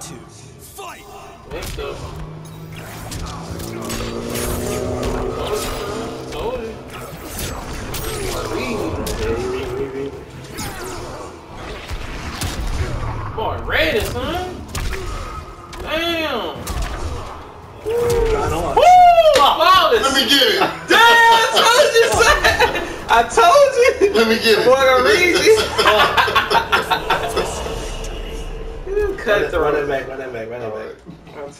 two, fight! Next up. Told. Boy, ready, son. Damn. Woo! Flawless. Let me get it. Damn, I told you, son. I told you. Let me get it. Boy, gonna read Cut the Run it back, run it back, run it back.